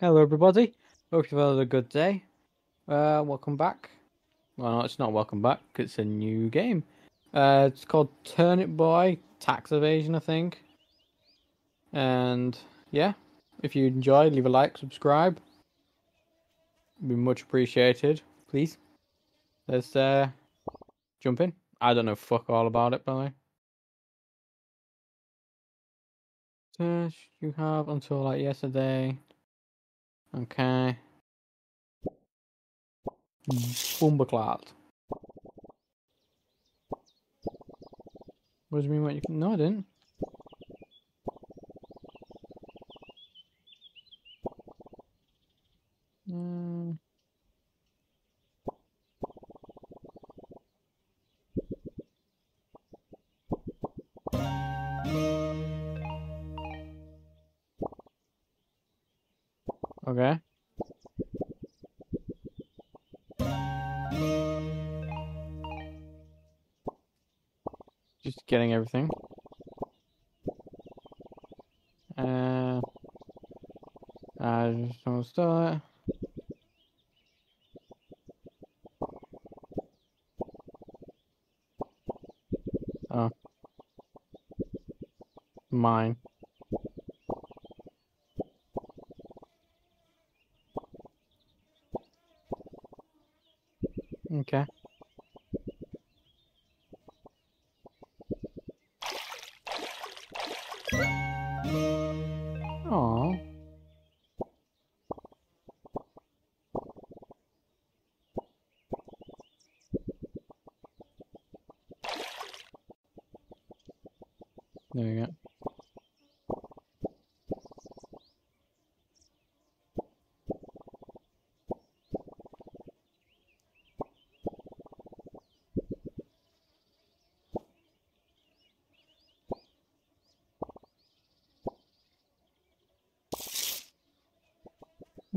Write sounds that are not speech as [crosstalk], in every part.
Hello, everybody. Hope you've had a good day. Uh, welcome back. Well, no, it's not welcome back. It's a new game. Uh, it's called Turnip Boy Tax Evasion, I think. And yeah, if you enjoy, leave a like, subscribe. It'd be much appreciated, please. Let's uh, jump in. I don't know fuck all about it, by the way. You have until like yesterday. Okay. Boomberclad. What do you mean what you can no I didn't. Mm. Okay. Just getting everything. Uh, I just don't start. Oh. Mine. Okay.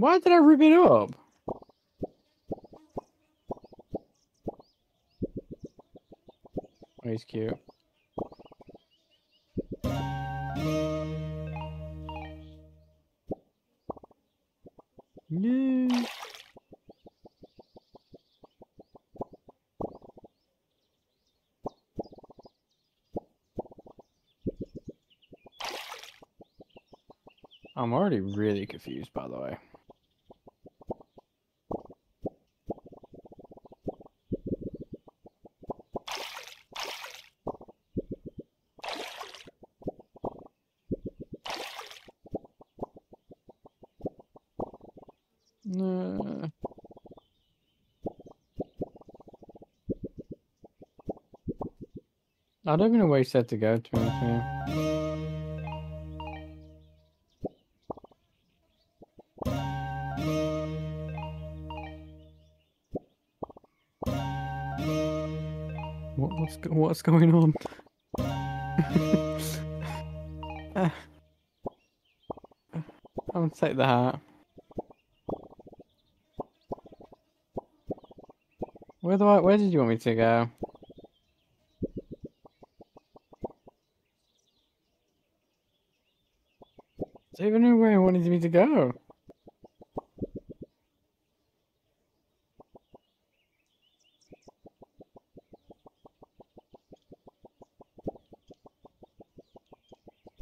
Why did I rip it up? Oh, he's cute. Yay. I'm already really confused, by the way. Uh, I don't know where he said to go, to be honest with you. What, what's what's going on? Uh, I'm gonna take the hat. Where do I? Where did you want me to go? I don't even know where I wanted me to go.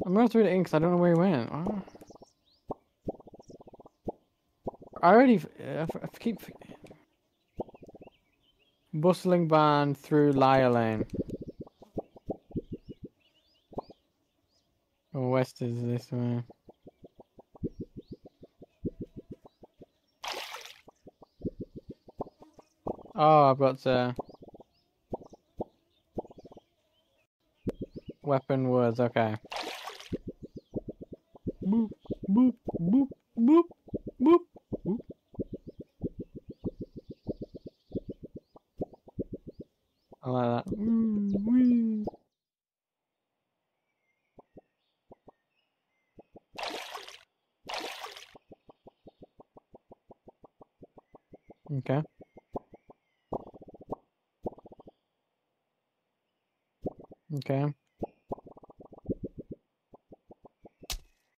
I'm gonna throw it in because I don't know where he went. Oh. I already. I I keep. Bustling band through Lyre Lane. West is this way. Oh, I've got uh, weapon words. Okay. Boop boop boop boop boop boop. I like that. Ooh, wee. Okay. Okay.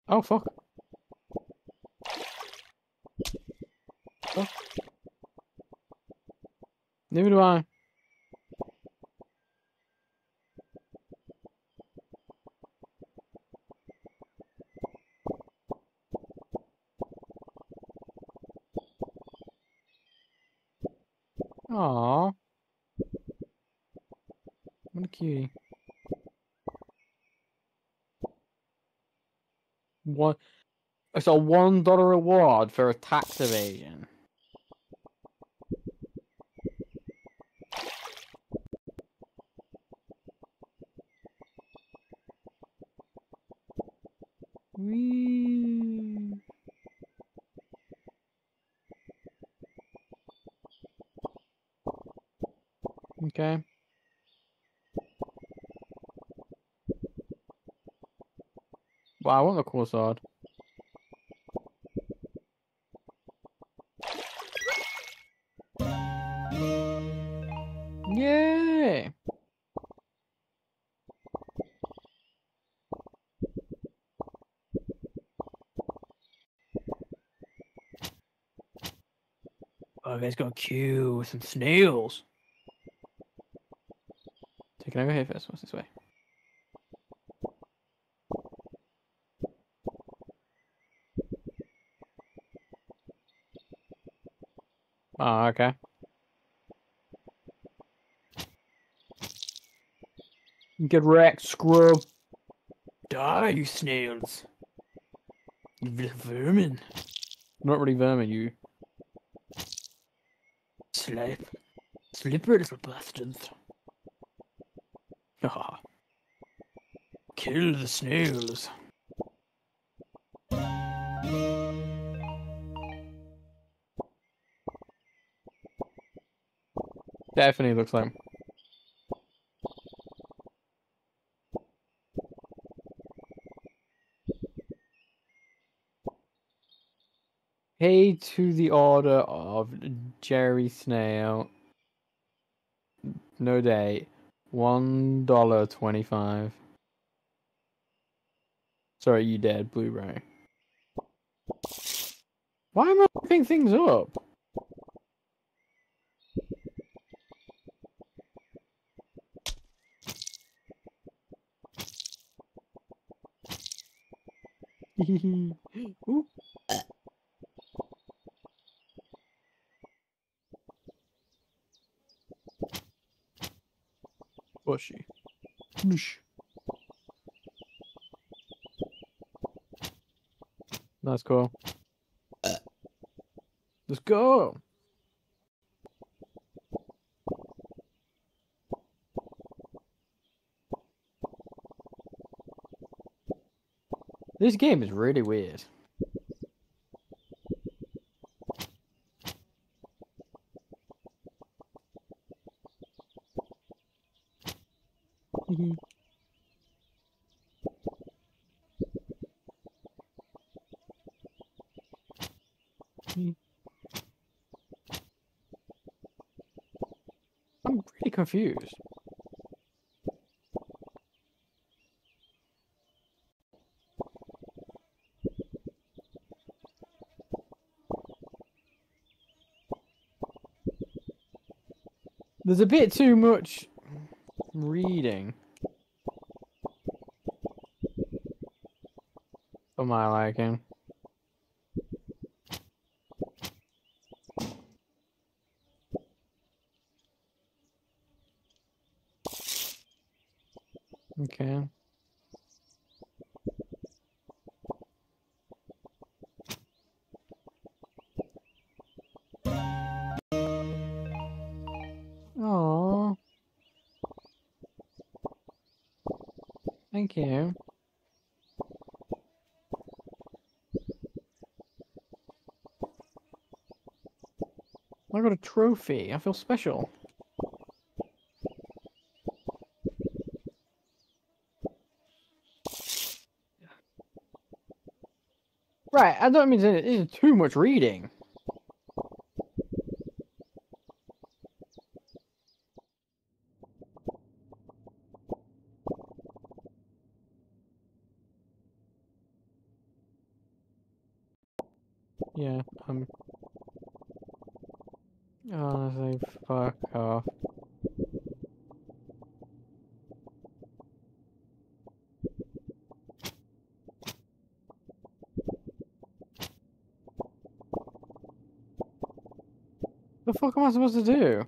Oh fuck. stuff. Neither do I. Aww. What a cutie. What? It's a one dollar reward for a tax evasion. Whee. Okay. Wow, I want the cool sword. Yay! Oh, guys got a queue with some snails. So can I go here first? What's this way? Oh, okay. Get wrecked, scrub. Die, you snails. You vermin. Not really vermin, you. Slip. Slippery little bastards. [laughs] Kill the snails. Definitely looks like. Pay to the order of Jerry Snail. No date. One dollar twenty-five. Sorry, you dead, Blu-ray. Why am I looking things up? Bushy. Whoosh. That's cool. Let's go. This game is really weird. [laughs] I'm really confused. There's a bit too much reading. For my liking. Okay. Trophy. I feel special. Right, I don't mean to too much reading. Yeah, um Honestly, fuck off. The fuck am I supposed to do?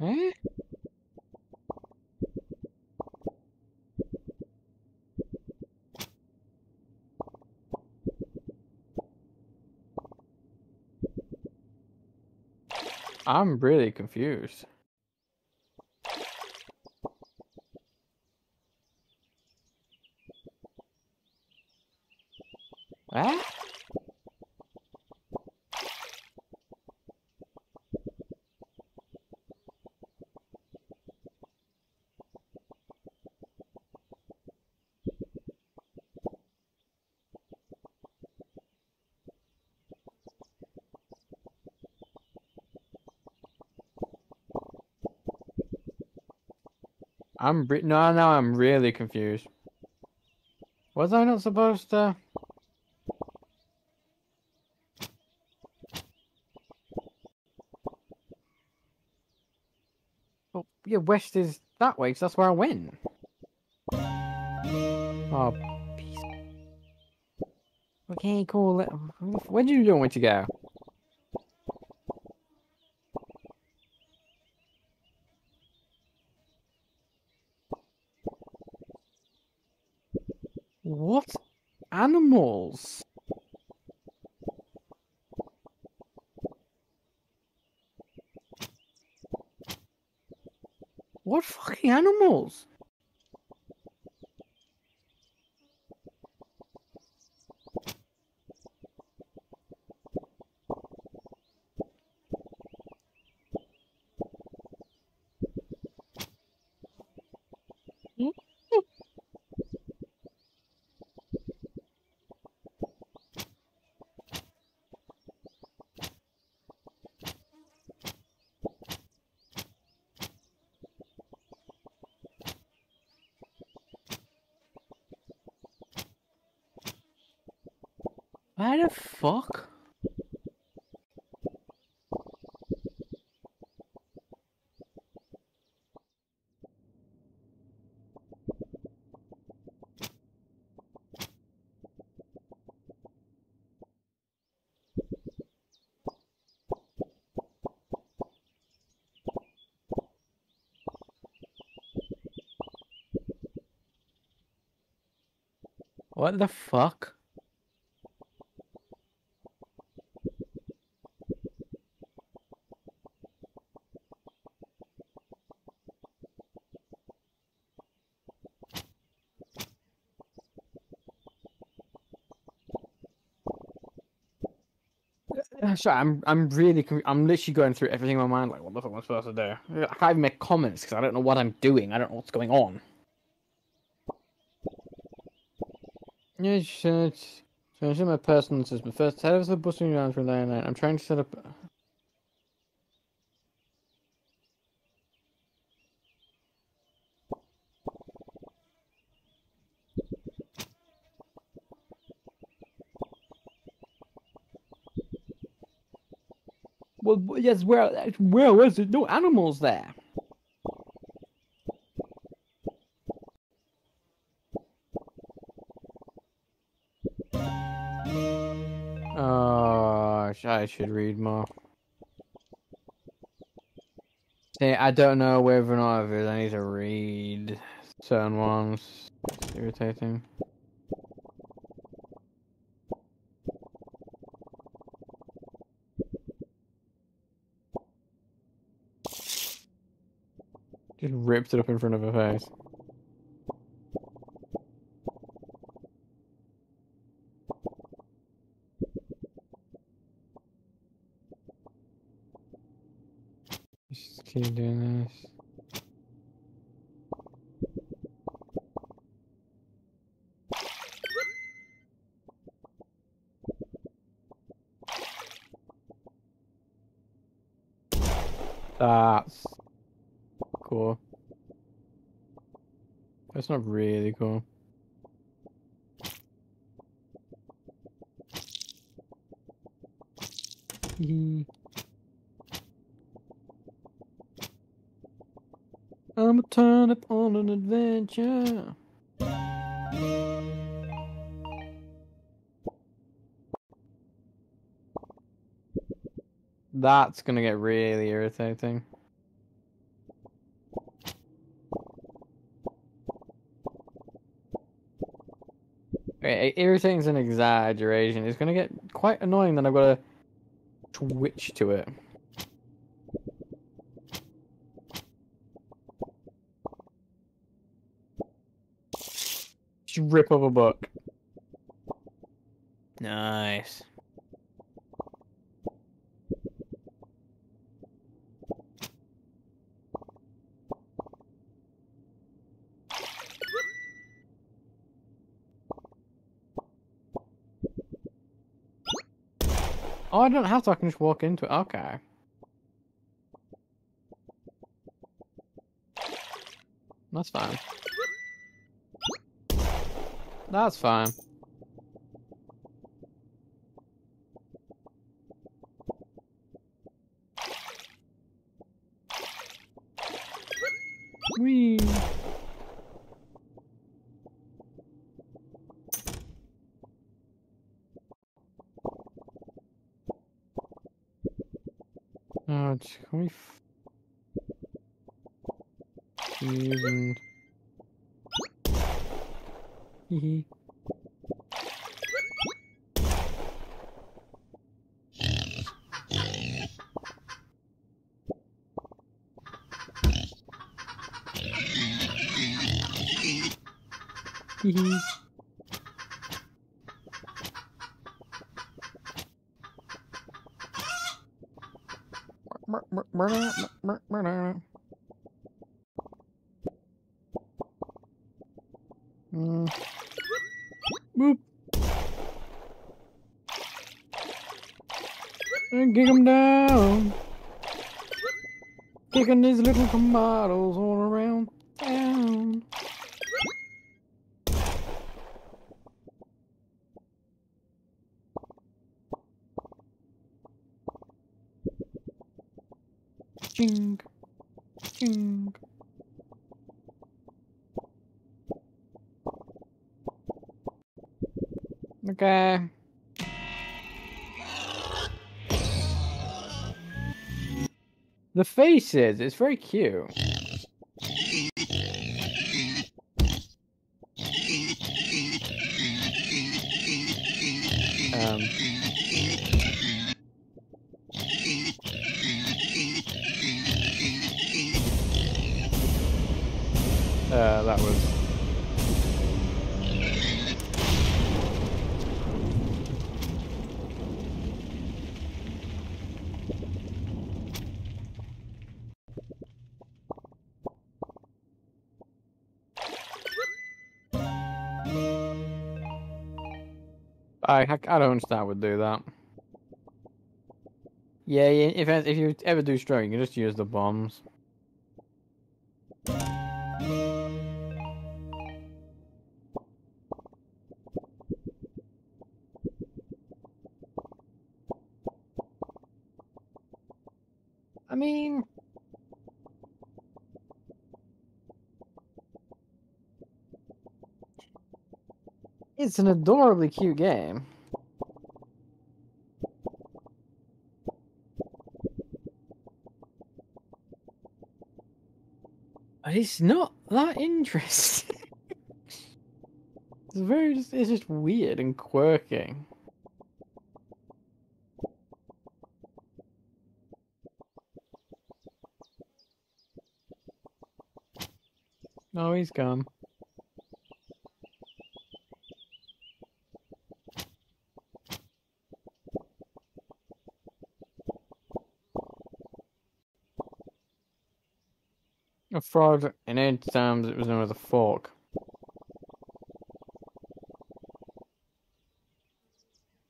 Eh? I'm really confused. Ah? I'm re- no, now I'm really confused. Was I not supposed to? Well, yeah, west is that way, so that's where I went. Oh, piece. Okay, cool. Where do you want me to go? What What fucking animals? Why the fuck? What the fuck? Uh, Sorry, I'm I'm really I'm literally going through everything in my mind. Like, what the fuck am I supposed to do? I can't even make comments because I don't know what I'm doing. I don't know what's going on. Yeah, so it's so in my personal assistant. First, head over the busting grounds from there. I'm trying to set up. Well, yes, where where was it? No animals there. Oh, I should read more. See, I don't know whether or not I need to read certain ones. It's irritating. Ripped it up in front of her face. That's not really cool. [laughs] I'm a turnip on an adventure. That's gonna get really irritating. Irritating's an exaggeration. It's gonna get quite annoying that I've got to switch to it. Just rip up a book. Nice. I don't have to. I can just walk into it. Okay. That's fine. That's fine. Hee hee Mm. Kicking these little tomatoes all around The faces, it's very cute. Um. I I don't understand how would do that. Yeah, yeah, if if you ever do stroke, you can just use the bombs. It's an adorably cute game. But it's not that interesting. it's very just it's just weird and quirky. Oh, he's gone. A frog in ancient times it was known as a fork.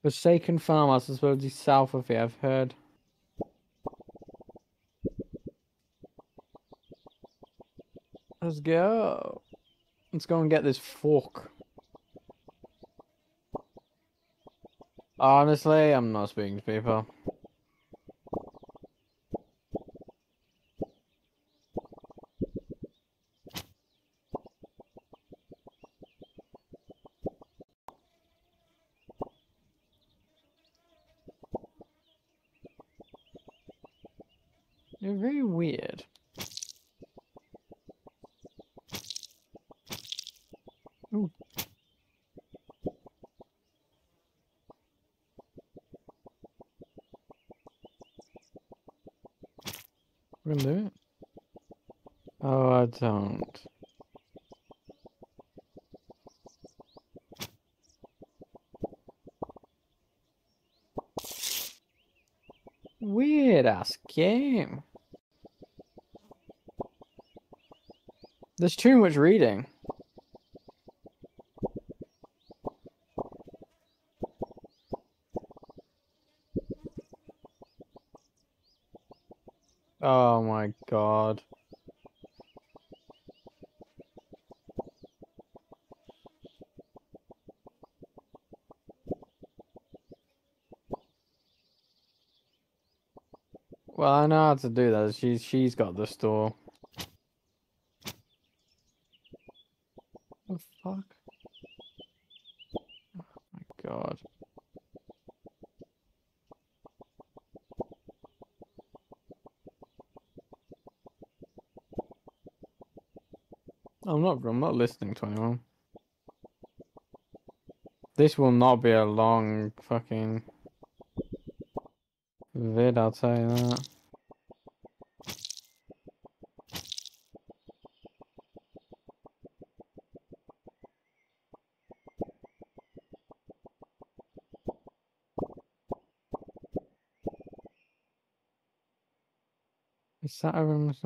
Forsaken farmhouse is supposedly south of here, I've heard. Let's go. Let's go and get this fork. Honestly, I'm not speaking to people. You're very weird. Ooh. We're gonna do it. Oh, I don't. Weird ass game. There's too much reading. Oh my god. Well, I know how to do that. She's she's got the store. What The fuck? Oh my god. I'm not I'm not listening to anyone. This will not be a long fucking vid, I'll tell you that. Room as?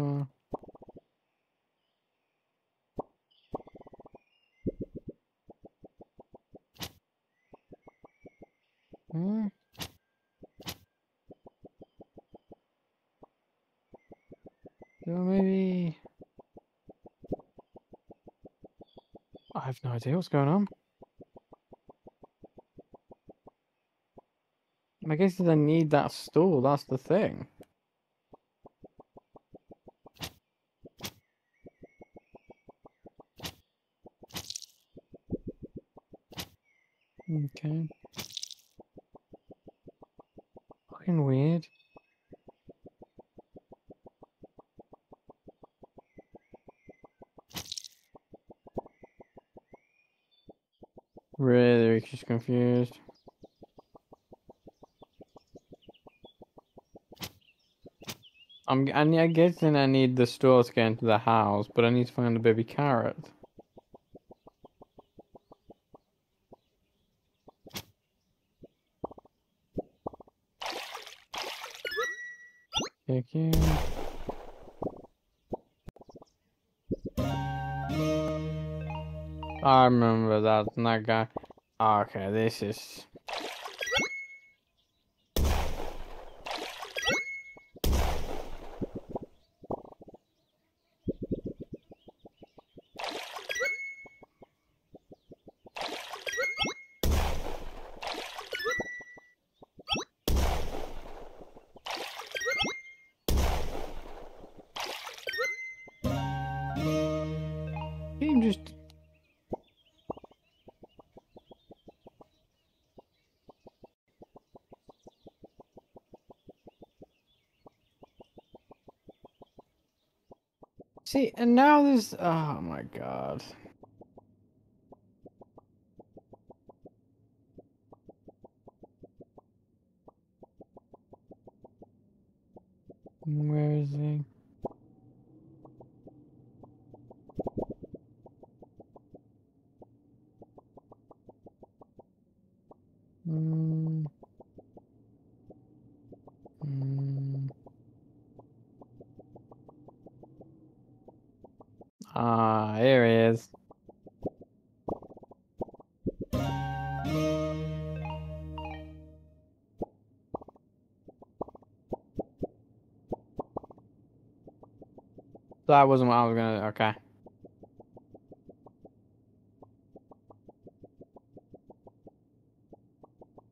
Hmm? So maybe... I have no idea what's going on. I guess I need that stool, that's the thing. Okay. Fucking weird. Really, just confused. I'm, I'm guessing I need the store to get into the house, but I need to find a baby carrot. Thank you. I remember that, that guy. Okay, this is... See, and now there's... Oh my god. That wasn't what I was gonna. Okay.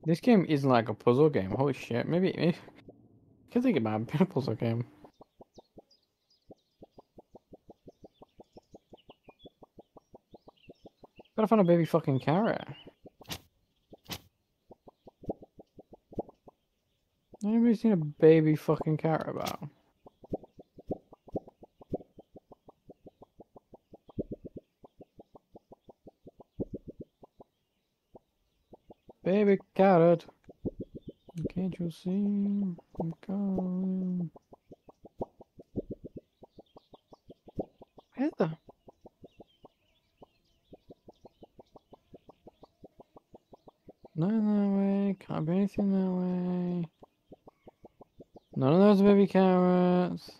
This game isn't like a puzzle game. Holy shit. Maybe. maybe I can think about [laughs] a puzzle game. Gotta find a baby fucking carrot. Anybody seen a baby fucking carrot about? Baby carrot. Can't you see? I'm calling. Where the? Nothing that way. Can't be anything that way. None of those baby carrots.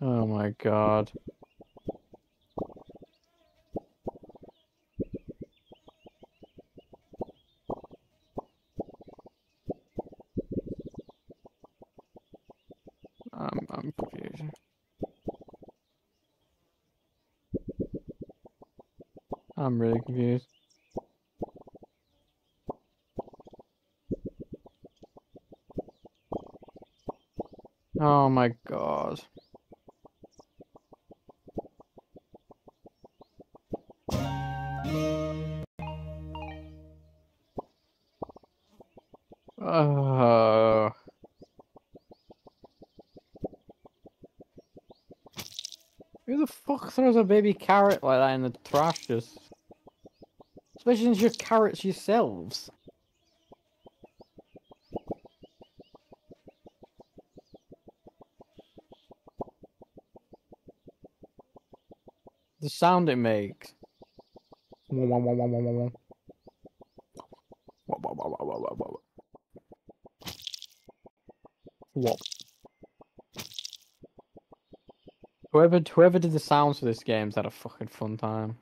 Oh my god. Throws a baby carrot like that in the trash just? Especially since you're carrots yourselves. The sound it makes. What? Whoever whoever did the sounds for this game's had a fucking fun time.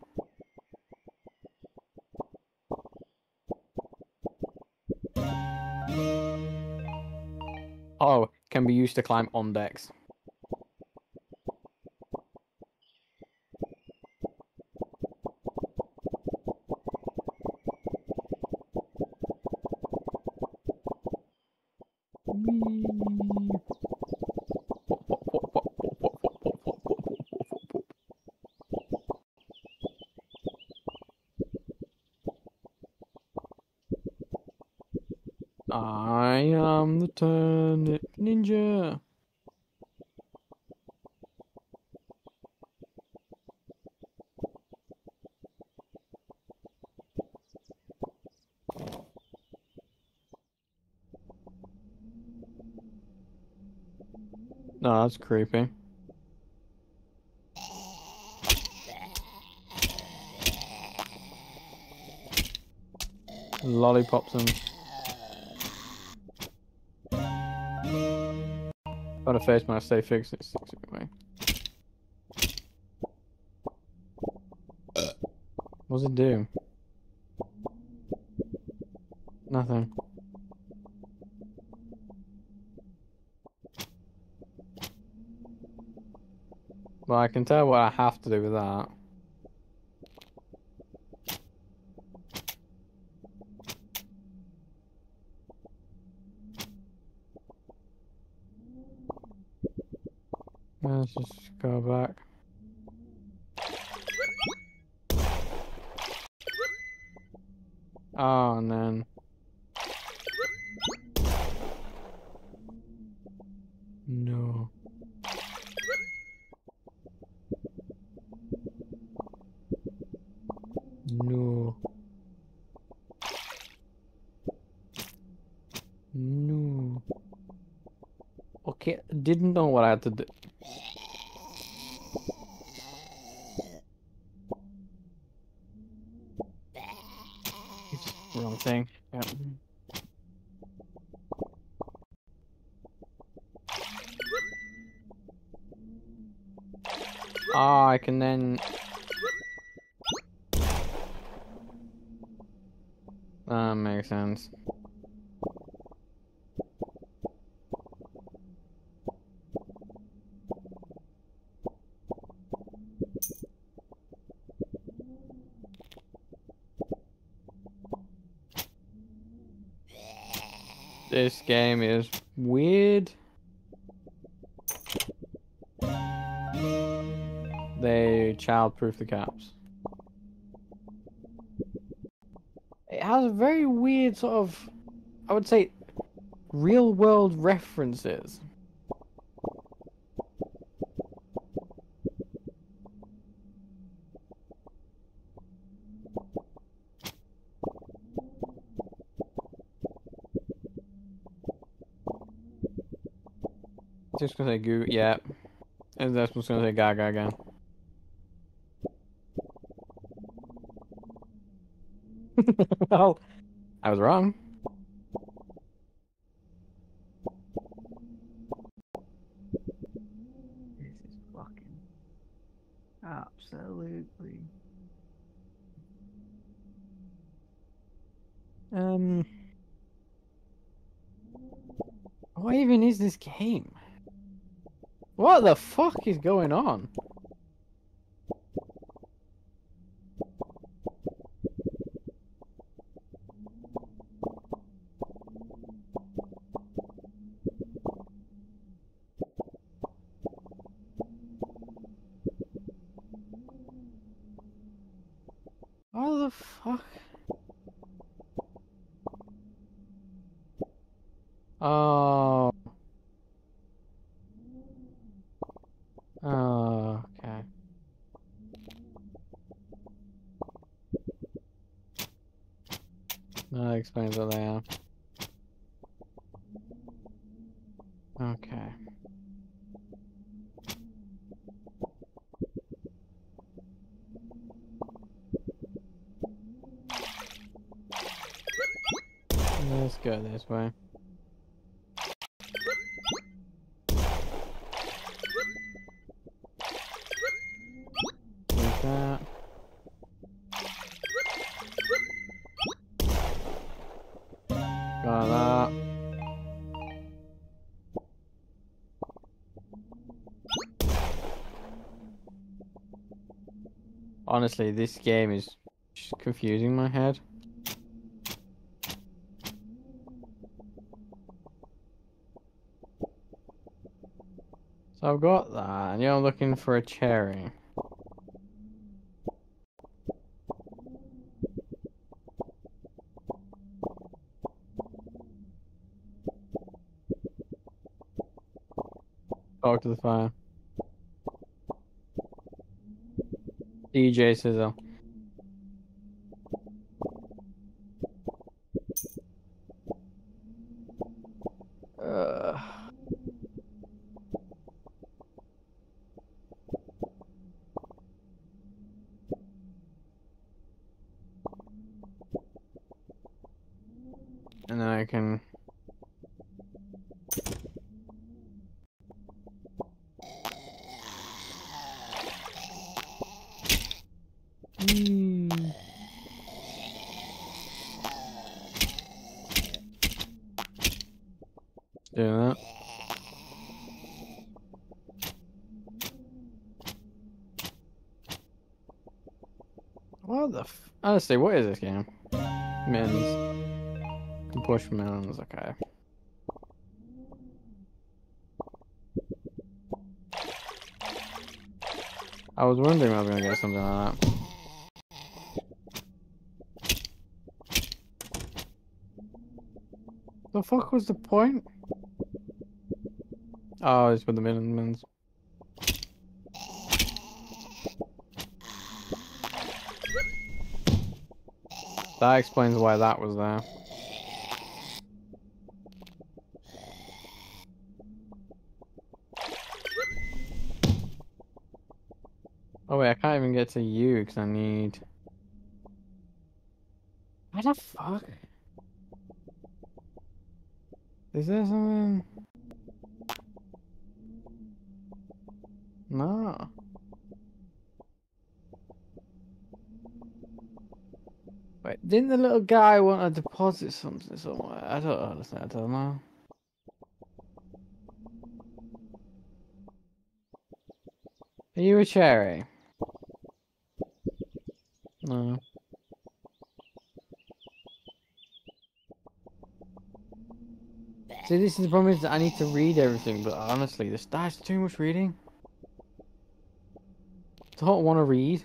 Oh, can be used to climb on decks. That's creepy. Lollipops and Gotta face when I stay fixed. It sticks away. What's it do? Nothing. I can tell what I have to do with that. Let's just go back. Oh, and then... No. No. No. Okay, didn't know what I had to do. Wrong thing. Yeah. Ah, I can then. That makes sense. This game is weird. They childproof the caps. It has a very weird sort of, I would say, real world references. Just gonna say Google. Yeah. And that's just gonna say Gaga again. [laughs] well, I was wrong. This is fucking absolutely. Um. What even is this game? What the fuck is going on? What the fuck? Oh. Oh, okay. That explains what they are. Okay. Let's go this way. That. Got. Honestly, this game is confusing my head. I've got that, and you're looking for a cherry. Talk to the fire. DJ Sizzle. Uh. And then I can Hmm. Do that. What Honestly, what is this game? Men's. Push melons, okay. I was wondering if I was gonna get something like that. The fuck was the point? Oh, it's with the millions. That explains why that was there. Oh wait, I can't even get to you because I need. What the fuck? Is there something? No. Wait, didn't the little guy want to deposit something somewhere? I don't understand. I don't know. Are you a cherry? No. See, this is the problem is that I need to read everything, but honestly, this that's too much reading. Don't want to read.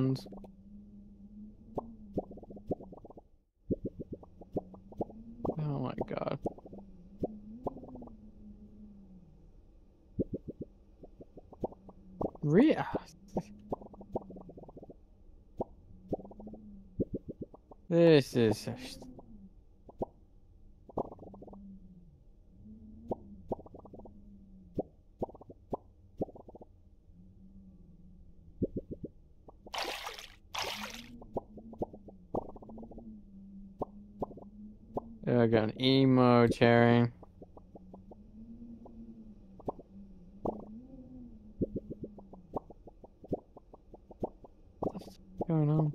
hands. Oh my god. Really? [laughs] This is I got an emo cherry. What's going on?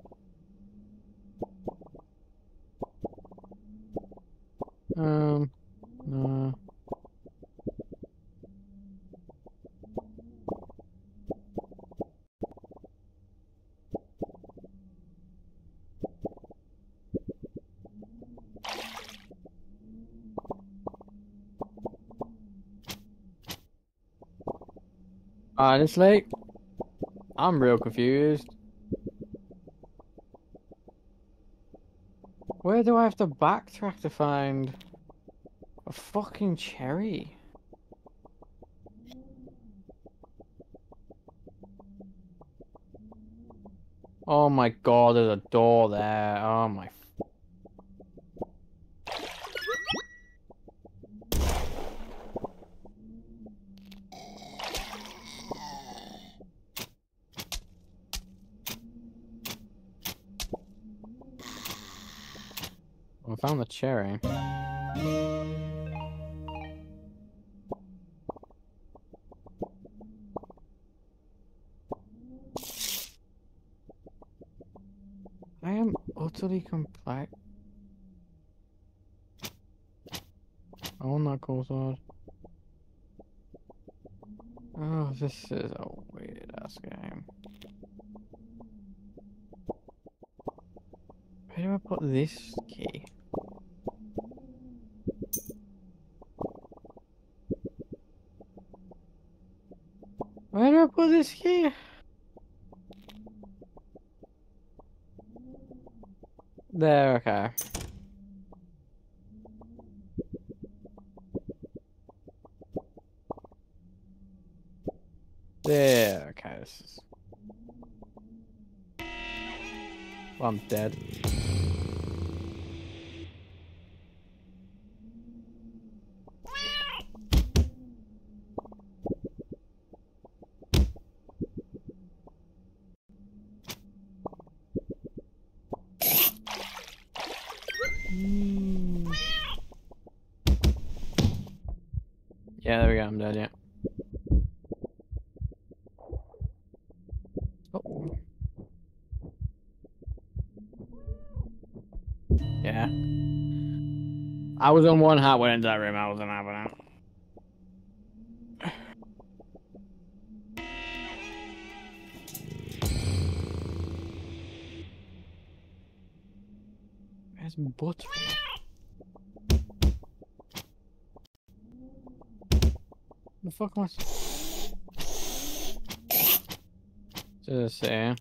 Um, no. Honestly, I'm real confused. Where do I have to backtrack to find a fucking cherry? Oh my god, there's a door there. Oh my. I found the cherry. I am utterly complex. I want that cool sword. Oh, this is a weird ass game. Where do I put this key? Where do I put this key? There, okay. There, okay, this is... Well, I'm dead. Yeah, there we go. I'm dead. Yeah. Oh. Yeah. I was on one heart went into that room. I wasn't having it. Where's my butt? The fuck am I? Just saying.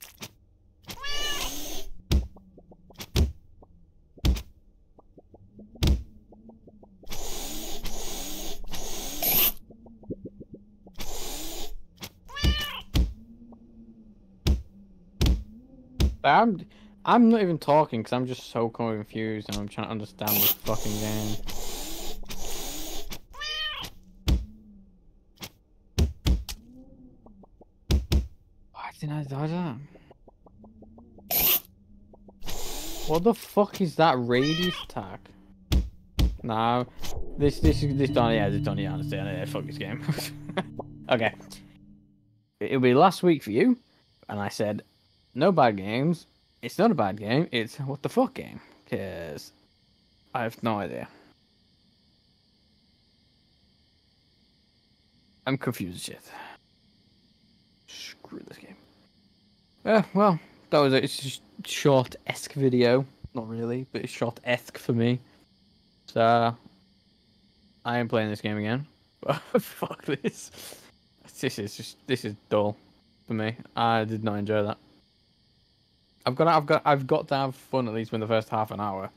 I'm I'm not even talking because I'm just so confused and I'm trying to understand this fucking game. What the fuck is that radius attack? No, this this is this done. Yeah, this done. Yeah, I. Yeah, fuck this game. [laughs] okay, it'll be last week for you, and I said no bad games. It's not a bad game. It's what the fuck game. Because I have no idea. I'm confused shit. Screw this game. Uh, well, that was just short esque video. Not really, but it's short esque for me. So I am playing this game again. [laughs] Fuck this. This is just this is dull for me. I did not enjoy that. I've got I've got I've got to have fun at least in the first half an hour.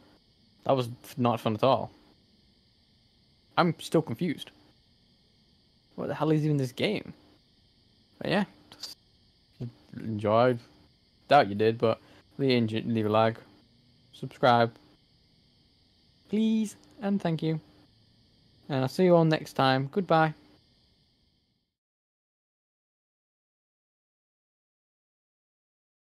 That was not fun at all. I'm still confused. What the hell is even this game? But yeah, enjoyed. Doubt you did, but leave, leave a like, subscribe, please, and thank you. And I'll see you all next time. Goodbye.